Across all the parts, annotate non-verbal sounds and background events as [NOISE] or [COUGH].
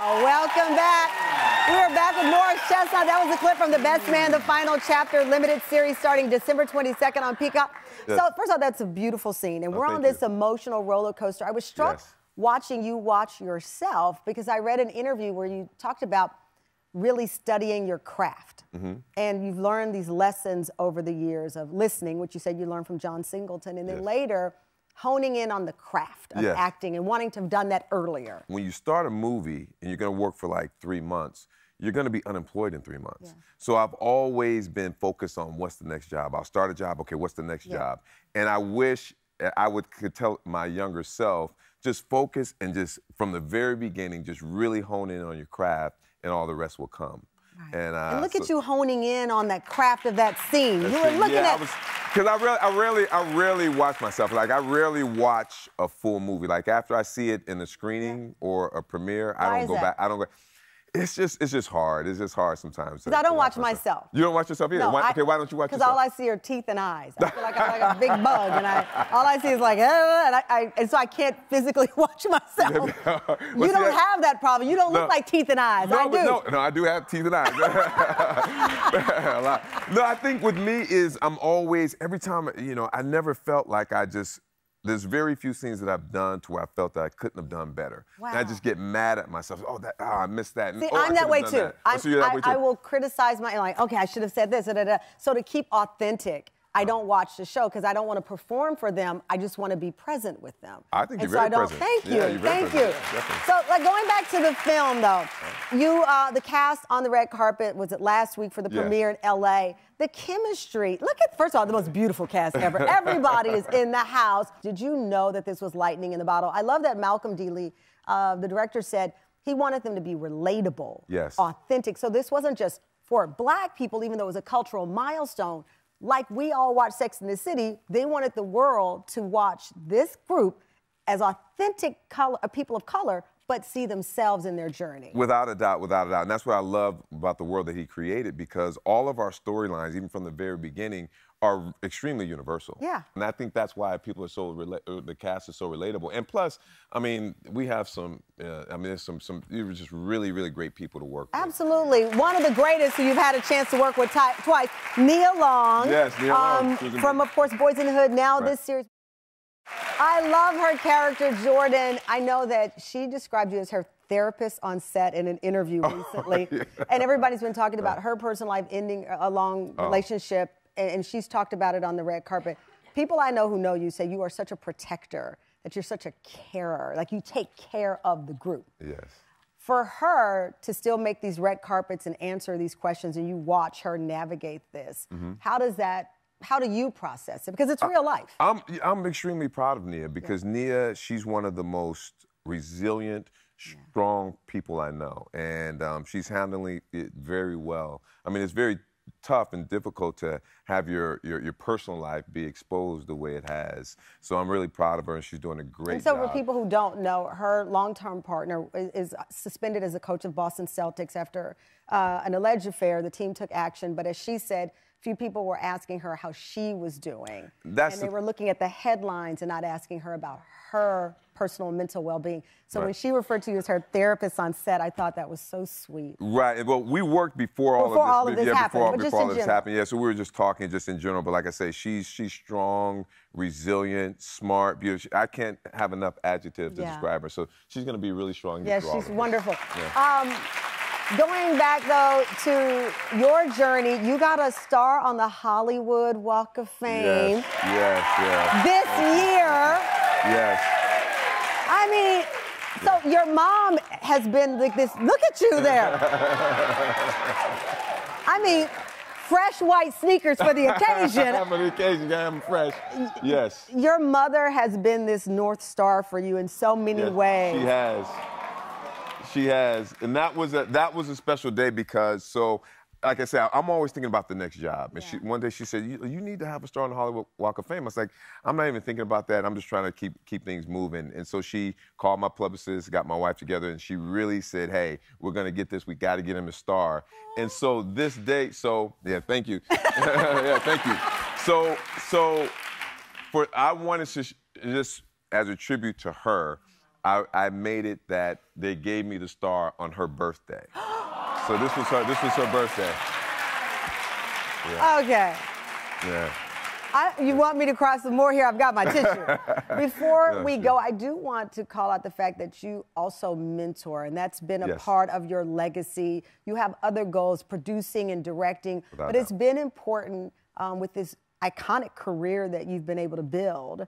Oh, welcome back. We are back with Morris Chestnut. That was a clip from The Best Man, the final chapter, limited series starting December 22nd on Peacock. Yes. So, first of all, that's a beautiful scene. And Oh, we're on this you. emotional roller coaster. I was struck Yes. watching you watch yourself because I read an interview where you talked about really studying your craft. Mm-hmm. And you've learned these lessons over the years of listening, which you said you learned from John Singleton, and then Yes. later honing in on the craft of Yes. acting and wanting to have done that earlier. When you start a movie and you're gonna work for like three months, you're gonna be unemployed in three months. So I've always been focused on what's the next job. I'll start a job, okay, what's the next Yeah. job? And I wish uh, I would could tell my younger self, just focus and just from the very beginning, just really hone in on your craft and all the rest will come. And, uh, And look at you honing in on that craft of that scene. You were looking yeah, at cause I really, I really, I rarely watch myself. Like I rarely watch a full movie. Like after I see it in a screening or a premiere, I don't go that? back. I don't go. It's just, it's just hard. It's just hard sometimes. Because I don't to watch myself. You don't watch yourself either. why, I- okay, why don't you watch Because all I see are teeth and eyes. I feel like I'm like a big bug, and I [LAUGHS] all I see is like, uh, and, I, I, and so I can't physically [LAUGHS] watch myself. [LAUGHS] You see, don't have that problem. You don't No. look like teeth and eyes. No, I do. no, no, I do have teeth and eyes. A lot. no, I think with me is I'm always every time you know I never felt like I just. There's very few scenes that I've done to where I felt that I couldn't have done better. And I just get mad at myself. Oh, that, oh I missed that. And, See, oh, I'm that way too. that. Oh, I'm, so that I, way too. I will criticize my like, okay, I should have said this. Da, da, da. So to keep authentic, I don't watch the show because I don't want to perform for them. I just want to be present with them. I think and you're so I very don't, present. Thank you, Yeah, thank present. you. Yeah, so like going back to the film though, you uh, the cast on the red carpet was it last week for the Yes. premiere in L.A. The chemistry. Look at first of all the most beautiful cast ever. [LAUGHS] Everybody is in the house. Did you know that this was lightning in the bottle? I love that Malcolm D. Lee, uh, the director, said he wanted them to be relatable, Yes. authentic. So this wasn't just for black people, even though it was a cultural milestone. Like we all watch Sex in the City, they wanted the world to watch this group as authentic color, uh, people of color, but see themselves in their journey. Without a doubt, without a doubt. And that's what I love about the world that he created because all of our storylines, even from the very beginning, are extremely universal. Yeah. And I think that's why people are so, rela- uh, the cast is so relatable. And plus, I mean, we have some, uh, I mean, there's some, some, you were just really, really great people to work with. Absolutely. One of the greatest who you've had a chance to work with ti- twice, Nia Long. Yes, Nia Long. um, She from, of course, Boys in the Hood. Now Right. this series. I love her character, Jordan. I know that she described you as her therapist on set in an interview [LAUGHS] recently. yeah. And everybody's been talking about her personal life ending a long Oh. relationship, and, and she's talked about it on the red carpet. People I know who know you say you are such a protector, that you're such a carer, like you take care of the group Yes. for her to still make these red carpets and answer these questions and you watch her navigate this Mm-hmm. how does that how do you process it because it's real life I'm I'm extremely proud of Nia because Nia, she's one of the most resilient, strong people I know, and um, she's handling it very well. I mean, it's very tough and difficult to have your, your your personal life be exposed the way it has. So I'm really proud of her, and she's doing a great and so job. for people who don't know her long-term partner is, is suspended as a coach of boston celtics after uh, an alleged affair the team took action but as she said few people were asking her how she was doing That's and they the- were looking at the headlines and not asking her about her personal mental well-being so when she referred to you as her therapist on set i thought that was so sweet Right. Well, we worked before all Before of this. all of this yeah, happened, before, before all in this general. happened. Yeah. So we were just talking, just in general. But like I say, she's she's strong, resilient, smart, beautiful. I can't have enough adjectives to Yeah. describe her. So she's going to be really strong. Yeah, she's wonderful. Yeah. Um, going back though to your journey, you got a star on the Hollywood Walk of Fame Yes. Yes. Yes. this year. Yes. I mean, so your mom has been like this. Look at you there. [LAUGHS] I mean, fresh white sneakers for the occasion. [LAUGHS] For the occasion, I'm fresh. Yes. Your mother has been this North Star for you in so many Yes, ways. She has. She has, and that was a that was a special day because so. Like I said, I'm always thinking about the next job. And she, one day she said, you, "You need to have a star on the Hollywood Walk of Fame." I was like, "I'm not even thinking about that. I'm just trying to keep keep things moving." And so she called my publicist, got my wife together, and she really said, "Hey, we're gonna get this. We got to get him a star." And so this day, so yeah, thank you, [LAUGHS] [LAUGHS] yeah, thank you. So so for I wanted to sh- just as a tribute to her, I, I made it that they gave me the star on her birthday. [GASPS] so this was her. This was her birthday. Yeah. Okay. Yeah. I, you want me to cry some more here? I've got my tissue. [LAUGHS] Before we go, I do want to call out the fact that you also mentor, and that's been a yes. part of your legacy. You have other goals, producing and directing, Without but doubt. it's been important um, with this iconic career that you've been able to build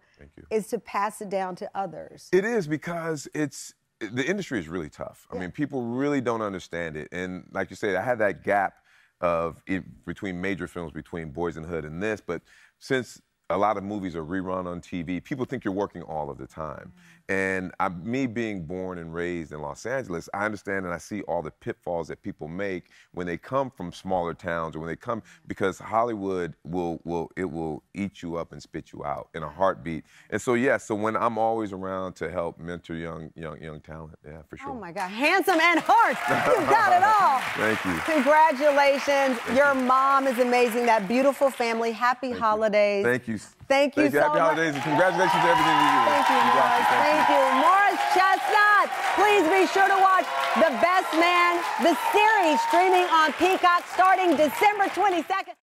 is to pass it down to others. It is because it's the industry is really tough. Yeah. I mean, people really don't understand it. And like you said, I had that gap of it, between major films, between Boys in Hood and this, but since a lot of movies are rerun on TV. People think you're working all of the time. Mm-hmm. And I, me being born and raised in Los Angeles, I understand and I see all the pitfalls that people make when they come from smaller towns or when they come because Hollywood will will it will eat you up and spit you out in a heartbeat. And so yes, yeah, so when I'm always around to help mentor young young young talent, yeah, for sure. Oh my God, handsome and heart, you got it all. [LAUGHS] Thank you. Congratulations, Thank your you. mom is amazing. That beautiful family. Happy Thank holidays. You. Thank you. Thank you Thank you. so Happy much. holidays and congratulations to everything you do. Thank you, Morris. Thank, you. you. Morris Chestnut. Please be sure to watch The Best Man, the series streaming on Peacock starting December 22nd.